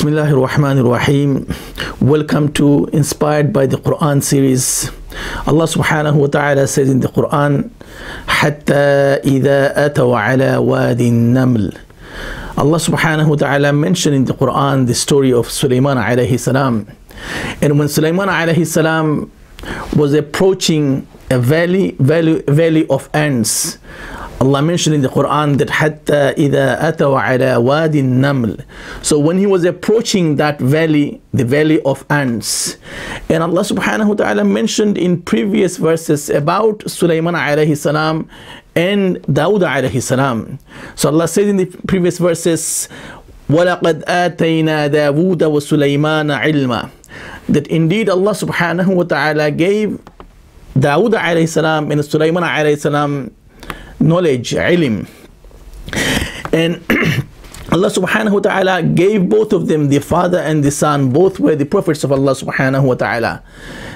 Bismillahir Rahmanir Rahim. Welcome to Inspired by the Quran series. Allah subhanahu wa ta'ala says in the Quran, حتى إذا أتوا على وادي النمل. Allah subhanahu wa ta'ala mentioned in the Quran the story of Sulaiman alayhi salam. And when Sulaiman alayhi salam was approaching a valley, valley, valley of ants, Allah mentioned in the Quran that حتى إذا أتوا على واد النمل. So when he was approaching that valley, the valley of ants, and Allah subhanahu wa ta'ala mentioned in previous verses about Sulaiman alayhi salam and Dawud alayhi salam. So Allah says in the previous verses, وَلَقَدْ آتَيْنَا دَاوُودَ وَسُلَيْمَانَ عِلْمًا That indeed Allah subhanahu wa ta'ala gave Dawud alayhi salam and Sulaiman alayhi salam knowledge, ilm. And Allah subhanahu wa ta'ala gave both of them, the father and the son, both were the prophets of Allah subhanahu wa ta'ala.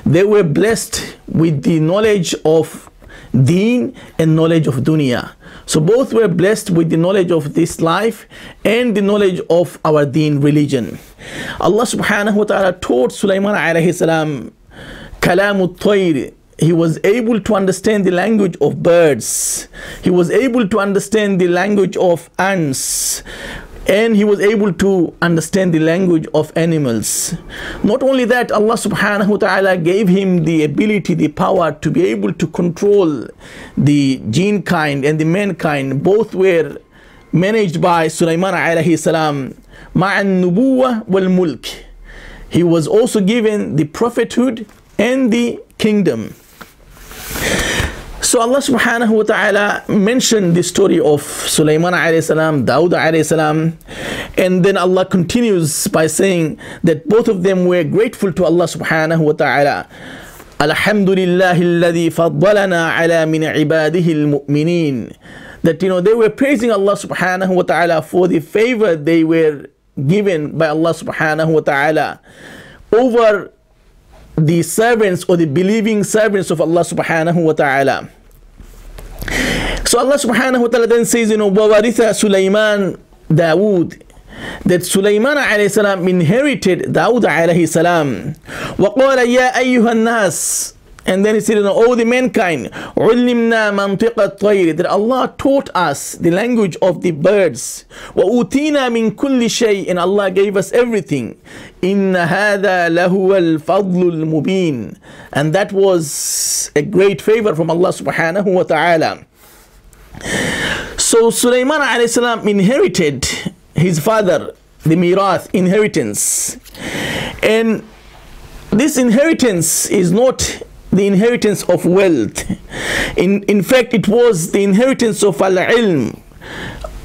They were blessed with the knowledge of deen and knowledge of dunya. So both were blessed with the knowledge of this life and the knowledge of our deen religion. Allah subhanahu wa ta'ala taught Sulaiman alayhi salam kalam tayr he was able to understand the language of birds. He was able to understand the language of ants. And he was able to understand the language of animals. Not only that, Allah subhanahu wa ta'ala gave him the ability, the power to be able to control the jinn kind and the mankind. Both were managed by Sulaiman alayhi salam. Ma'an nubuwa wal mulk. He was also given the prophethood and the kingdom. So Allah subhanahu wa ta'ala mentioned the story of Sulaiman alayhi salam, Dawud alayhi salam, and then Allah continues by saying that both of them were grateful to Allah subhanahu wa ta'ala. Alhamdulillah alladhi faddalana ala min ibadihi al-mu'minin. That you know they were praising Allah subhanahu wa ta'ala for the favor they were given by Allah subhanahu wa ta'ala over the servants or the believing servants of Allah subhanahu wa ta'ala. So Allah subhanahu wa ta'ala then says, you know, وَوَرِثَ Sulaiman Dawood that Sulaiman alayhi salam inherited Dawood alayhi salam. وَقَالَ يَا أَيُّهَا النَّاسِ and then he said, all the mankind, عُلِّمْنَا مَنْطِقَ الطَّيْرِ That Allah taught us the language of the birds. وَأُوتِينَا مِنْ كُلِّ شَيْءٍ And Allah gave us everything. إِنَّ هَذَا لَهُوَ الْفَضْلُ الْمُبِينَ And that was a great favor from Allah subhanahu wa ta'ala. So Sulaiman alayhi salam inherited his father, the mirath, inheritance. And this inheritance is not the inheritance of wealth. In, in fact, it was the inheritance of al-ilm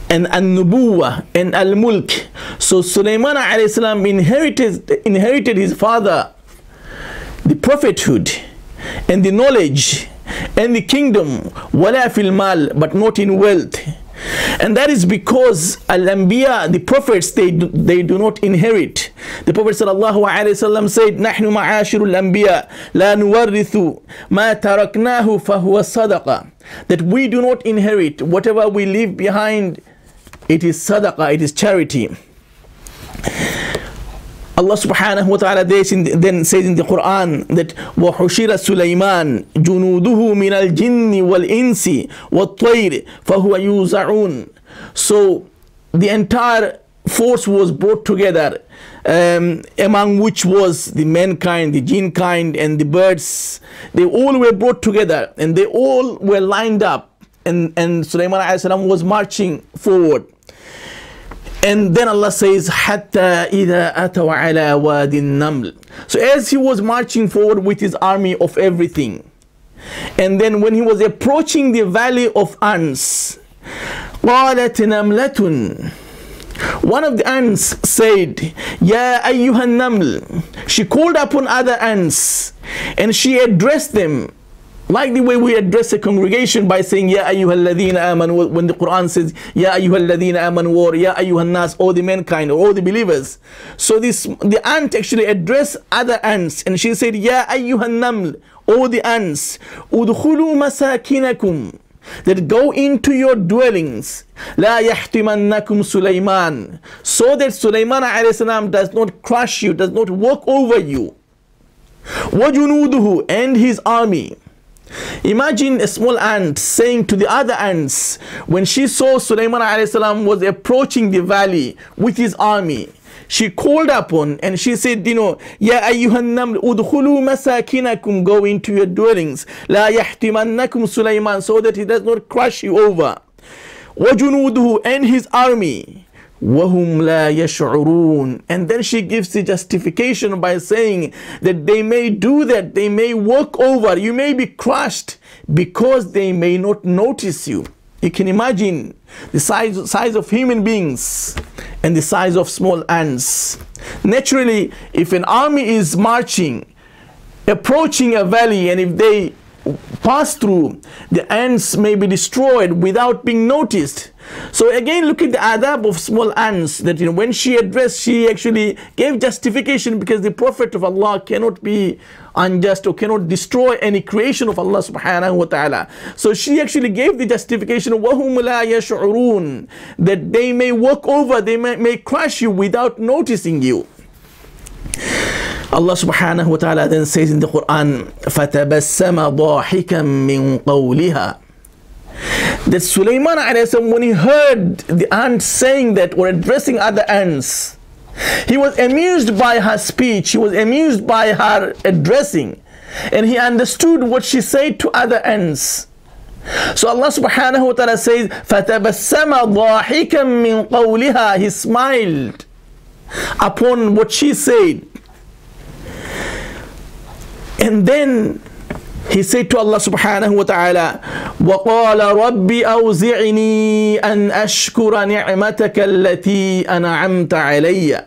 and al-nubuwa and al-mulk. So Sulaiman alayhi inherited, inherited his father the prophethood and the knowledge and the kingdom wala fil mal but not in wealth and that is because al-anbiya the prophets they do, they do not inherit. The prophet wasallam said nahnu ma'ashiru al-anbiya la nuwarrithu ma taraknahu fahuwa sadaqa. That we do not inherit whatever we leave behind it is sadaqa it is charity Allah subhanahu wa ta'ala then says in the Quran that وَحُشِرَ سُلَيْمَانَ جُنُودُهُ مِنَ الْجِنِّ وَالْإِنسِ وَالطَّيْرِ فَهُوَ يُوزَعُونَ So the entire force was brought together um, among which was the mankind, the jinn kind and the birds. They all were brought together and they all were lined up and, and Sulaiman was marching forward. And then Allah says, Hatta ida atawa ala wadi naml. So as he was marching forward with his army of everything, and then when he was approaching the valley of ants, قالت نملة one of the ants said, Ya ayyuhan naml. She called upon other ants and she addressed them like the way we address a congregation by saying, Ya ayyuhalladhina amanu, when the Quran says, Ya ayyuhalladhina amanu, or Ya ayyuhan nas, all the mankind, or all the believers. So this, the ant actually addressed other ants, and she said, Ya ayyuhan naml, all the ants, udkhulu masakinakum. that go into your dwellings لا يحتمنكم سليمان so that Sulaiman alayhi salam does not crush you does not walk over you وجنوده and his army Imagine a small ant saying to the other ants when she saw Sulaiman salam was approaching the valley with his army. She called upon and she said, you know, Ya ayyuhan naml udkhulu masakinakum, go into your dwellings. La yahtimannakum Sulaiman, so that he does not crush you over. وجنوده and his army. وَهُمْ لَا يَشْعُرُونَ And then she gives the justification by saying that they may do that, they may walk over, you may be crushed because they may not notice you. You can imagine the size, size of human beings and the size of small ants. Naturally, if an army is marching, approaching a valley, and if they pass through, the ants may be destroyed without being noticed. So again, look at the adab of small ants that you know when she addressed, she actually gave justification because the Prophet of Allah cannot be unjust or cannot destroy any creation of Allah subhanahu wa ta'ala. So she actually gave the justification وَهُمْ لَا يَشْعُرُونَ that they may walk over, they may, may crush you without noticing you. Allah subhanahu wa ta'ala then says in the Quran فَتَبَسَّمَ ضَاحِكًا مِّن قَوْلِهَا that Sulaiman when he heard the ants saying that or addressing other ants he was amused by her speech he was amused by her addressing and he understood what she said to other ants so Allah subhanahu wa ta'ala says فَتَبَسَّمَ ضَاحِكًا مِّن قَوْلِهَا he smiled upon what she said and then he said to Allah subhanahu wa ta'ala, وَقَالَ رَبِّ أَوْزِعْنِي أَنْ أَشْكُرَ نِعْمَتَكَ الَّتِي أَنْعَمْتَ عَلَيَّ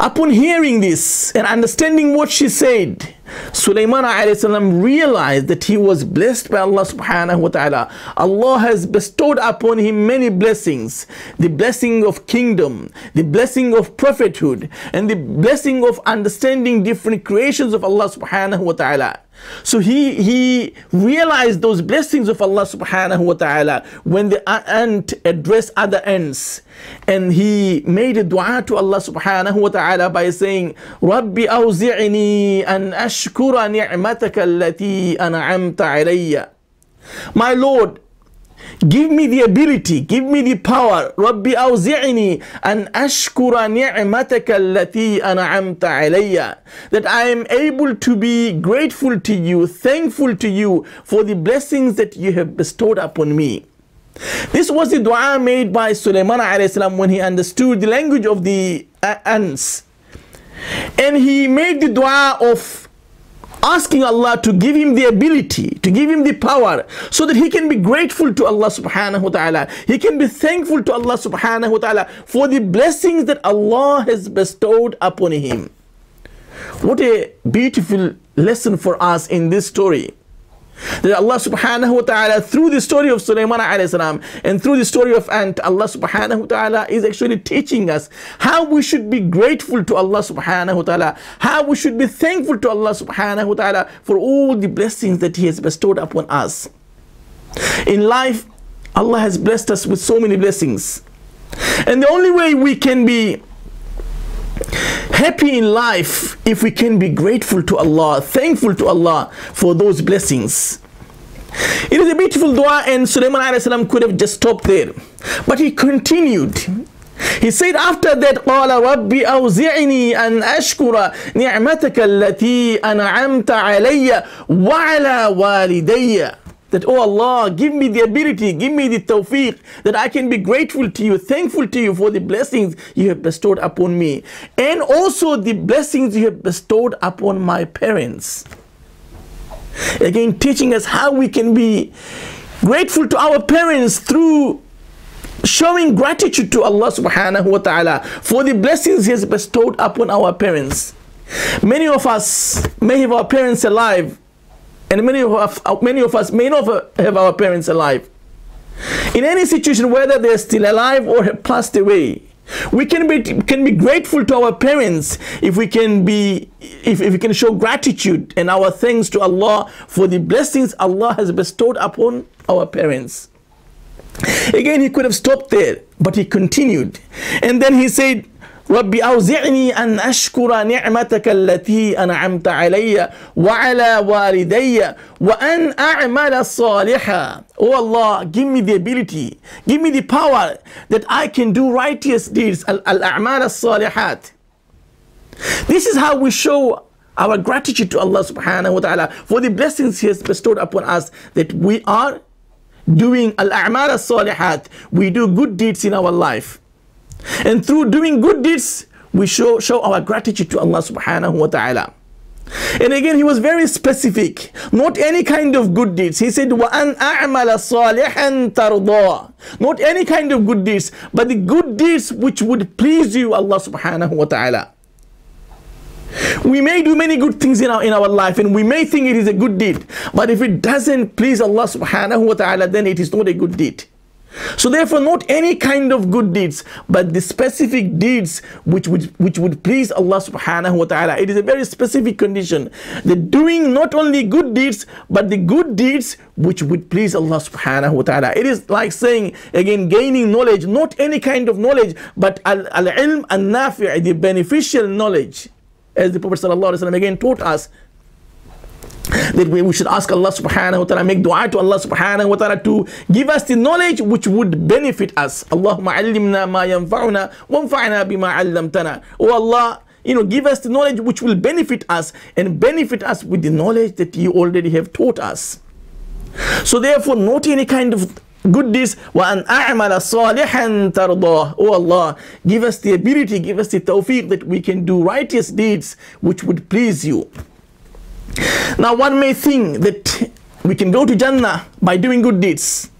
Upon hearing this and understanding what she said, Sulaiman alayhi realized that he was blessed by Allah subhanahu wa ta'ala. Allah has bestowed upon him many blessings. The blessing of kingdom, the blessing of prophethood, and the blessing of understanding different creations of Allah subhanahu wa ta'ala. So he, he realized those blessings of Allah subhanahu wa ta'ala when the ant addressed other ants. And he made a dua to Allah subhanahu wa ta'ala by saying, Rabbi awzi'ni an ashkura ni'mataka allati an'amta alayya. My Lord, Give me the ability, give me the power. ربي أوزعني أن أشكر نعمتك التي أنعمت علي. That I am able to be grateful to you, thankful to you for the blessings that you have bestowed upon me. This was the dua made by Sulaiman when he understood the language of the ants. And he made the dua of asking Allah to give him the ability, to give him the power, so that he can be grateful to Allah subhanahu wa ta'ala. He can be thankful to Allah subhanahu wa ta'ala for the blessings that Allah has bestowed upon him. What a beautiful lesson for us in this story. That Allah subhanahu wa ta'ala, through the story of Sulaiman alayhi salam and through the story of Ant, Allah subhanahu wa ta'ala is actually teaching us how we should be grateful to Allah subhanahu wa ta'ala, how we should be thankful to Allah subhanahu wa ta'ala for all the blessings that He has bestowed upon us. In life, Allah has blessed us with so many blessings. And the only way we can be happy in life if we can be grateful to Allah, thankful to Allah for those blessings. It is a beautiful dua and Sulaiman could have just stopped there. But he continued. He said after that قال ربي أوزعني أن أشكر نعمتك التي أنعمت علي وعلى والدي that, oh Allah, give me the ability, give me the tawfiq, that I can be grateful to you, thankful to you for the blessings you have bestowed upon me, and also the blessings you have bestowed upon my parents. Again, teaching us how we can be grateful to our parents through showing gratitude to Allah subhanahu wa ta'ala for the blessings He has bestowed upon our parents. Many of us may have our parents alive, and many of, us, uh, many of us may not have our parents alive. In any situation, whether they're still alive or have passed away, We can be can be grateful to our parents if we can be if, if we can show gratitude and our thanks to Allah for the blessings Allah has bestowed upon our parents. Again, he could have stopped there, but he continued. And then he said, رب أوزعني أن أشكر نعمتك التي أنعمت علي وعلى والدي وأن أعمل صالحا Oh Allah, give me the ability, give me the power that I can do righteous deeds, al-a'mal al-salihat. This is how we show our gratitude to Allah subhanahu wa ta'ala for the blessings He has bestowed upon us that we are doing al-a'mal al-salihat. We do good deeds in our life. And through doing good deeds, we show, show our gratitude to Allah subhanahu wa ta'ala. And again, he was very specific. Not any kind of good deeds. He said, وَأَنْ أَعْمَلَ صَالِحًا تَرْضَى Not any kind of good deeds, but the good deeds which would please you, Allah subhanahu wa ta'ala. We may do many good things in our, in our life and we may think it is a good deed. But if it doesn't please Allah subhanahu wa ta'ala, then it is not a good deed. So therefore, not any kind of good deeds, but the specific deeds which would, which would please Allah subhanahu wa ta'ala. It is a very specific condition. The doing not only good deeds, but the good deeds which would please Allah subhanahu wa ta'ala. It is like saying, again, gaining knowledge, not any kind of knowledge, but al-ilm al-nafi' the beneficial knowledge. As the Prophet sallallahu alaihi wasallam again taught us, that we, we should ask Allah subhanahu wa ta'ala, make dua to Allah subhanahu wa ta'ala to give us the knowledge which would benefit us. Allahumma allimna ma yanfa'una wanfa'na bima 'allamtana. Oh Allah, you know, give us the knowledge which will benefit us and benefit us with the knowledge that you already have taught us. So therefore, not any kind of good deeds وَأَنْ أَعْمَلَ صَالِحًا تَرْضَى Oh Allah, give us the ability, give us the tawfiq that we can do righteous deeds which would please you. Now, one may think that we can go to Jannah by doing good deeds.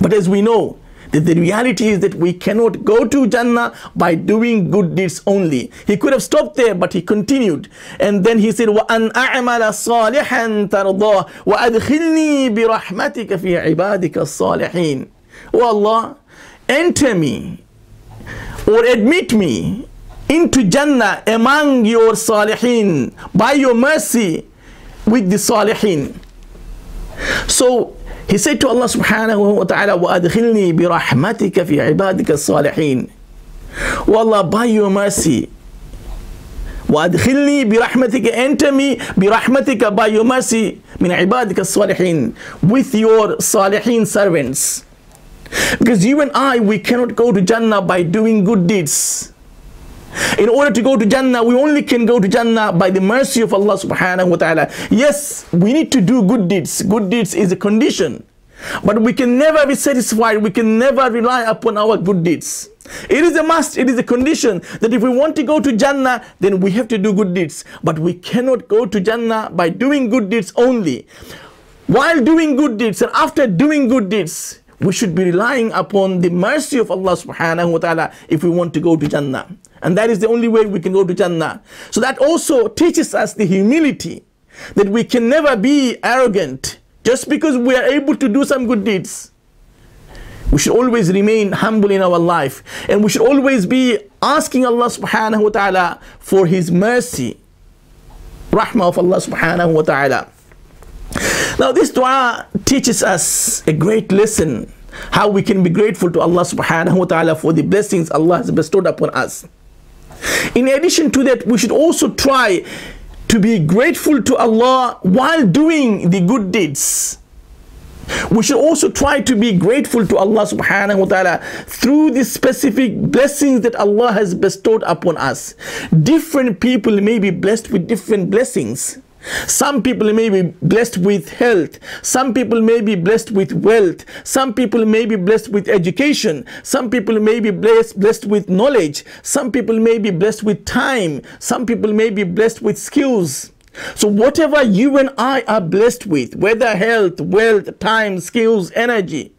But as we know, that the reality is that we cannot go to Jannah by doing good deeds only. He could have stopped there, but he continued. And then he said, وَأَنْ أَعْمَلَ صَالِحًا تَرْضَى وَأَدْخِلْنِي بِرَحْمَتِكَ فِي عِبَادِكَ الصَّالِحِينَ Oh Allah, enter me or admit me into Jannah among your salihin by your mercy with the salihin. So he said to Allah subhanahu wa ta'ala, وَأَدْخِلْنِي بِرَحْمَتِكَ فِي عِبَادِكَ الصَّالِحِينَ O Allah, by your mercy, وَأَدْخِلْنِي بِرَحْمَتِكَ Enter me بِرَحْمَتِكَ by your mercy مِنْ عِبَادِكَ الصَّالِحِينَ with your salihin servants. Because you and I, we cannot go to Jannah by doing good deeds. In order to go to Jannah, we only can go to Jannah by the mercy of Allah subhanahu wa ta'ala. Yes, we need to do good deeds. Good deeds is a condition. But we can never be satisfied. We can never rely upon our good deeds. It is a must, it is a condition that if we want to go to Jannah, then we have to do good deeds. But we cannot go to Jannah by doing good deeds only. While doing good deeds and after doing good deeds, we should be relying upon the mercy of Allah subhanahu wa ta'ala if we want to go to Jannah. And that is the only way we can go to Jannah. So that also teaches us the humility that we can never be arrogant just because we are able to do some good deeds. We should always remain humble in our life and we should always be asking Allah subhanahu wa ta'ala for His mercy. Rahmah of Allah subhanahu wa ta'ala. Now this dua teaches us a great lesson how we can be grateful to Allah subhanahu wa ta'ala for the blessings Allah has bestowed upon us. In addition to that, we should also try to be grateful to Allah while doing the good deeds. We should also try to be grateful to Allah subhanahu wa ta'ala through the specific blessings that Allah has bestowed upon us. Different people may be blessed with different blessings. Some people may be blessed with health. Some people may be blessed with wealth. Some people may be blessed with education. Some people may be blessed, blessed with knowledge. Some people may be blessed with time. Some people may be blessed with skills. So whatever you and I are blessed with, whether health, wealth, time, skills, energy,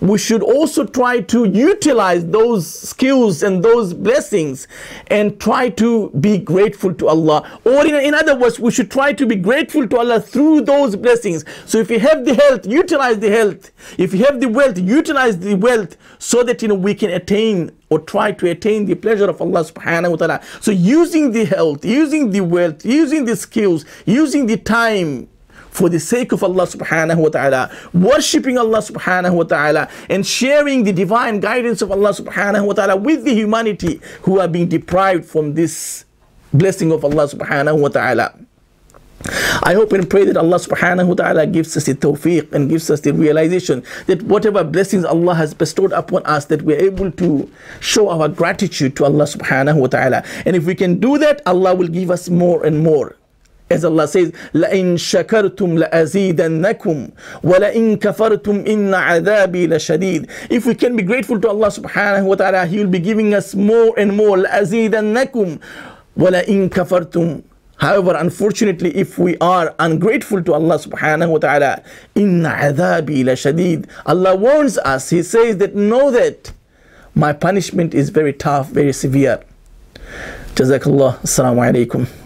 we should also try to utilize those skills and those blessings and try to be grateful to Allah. Or in, in other words, we should try to be grateful to Allah through those blessings. So if you have the health, utilize the health. If you have the wealth, utilize the wealth so that you know we can attain or try to attain the pleasure of Allah subhanahu wa ta'ala. So using the health, using the wealth, using the skills, using the time for the sake of Allah subhanahu wa ta'ala, worshipping Allah subhanahu wa ta'ala, and sharing the divine guidance of Allah subhanahu wa ta'ala with the humanity who are being deprived from this blessing of Allah subhanahu wa ta'ala. I hope and pray that Allah subhanahu wa ta'ala gives us the tawfiq and gives us the realization that whatever blessings Allah has bestowed upon us, that we're able to show our gratitude to Allah subhanahu wa ta'ala. And if we can do that, Allah will give us more and more. As Allah says, لَإِن شَكَرْتُمْ لَأَزِيدَنَّكُمْ وَلَإِن كَفَرْتُمْ إِنَّ عَذَابِي لَشَدِيد If we can be grateful to Allah subhanahu wa ta'ala, He will be giving us more and more. لَأَزِيدَنَّكُمْ وَلَإِن كَفَرْتُمْ However, unfortunately, if we are ungrateful to Allah subhanahu wa ta'ala, adhabi la shadid. Allah warns us, He says that know that my punishment is very tough, very severe. Jazakallah. Assalamu alaikum.